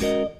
Bye.